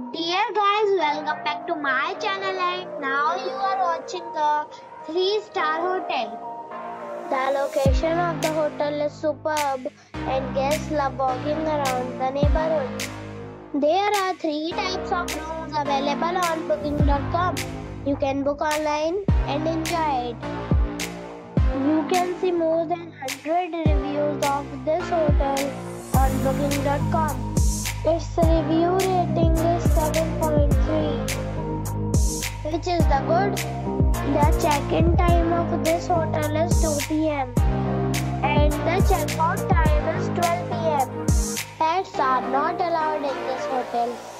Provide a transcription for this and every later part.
Dear guys, welcome back to my channel and now you are watching a 3 star hotel. The location of the hotel is superb and guests love walking around the neighborhood. There are 3 types of rooms available on booking.com. You can book online and enjoy it. You can see more than 100 reviews of this hotel on booking.com. Its review rating good. The check-in time of this hotel is 2 p.m. and the check-out time is 12 p.m. Pets are not allowed in this hotel.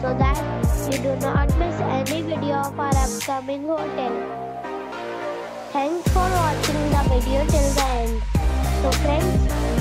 so that you do not miss any video of our upcoming hotel. Thanks for watching the video till the end. So friends,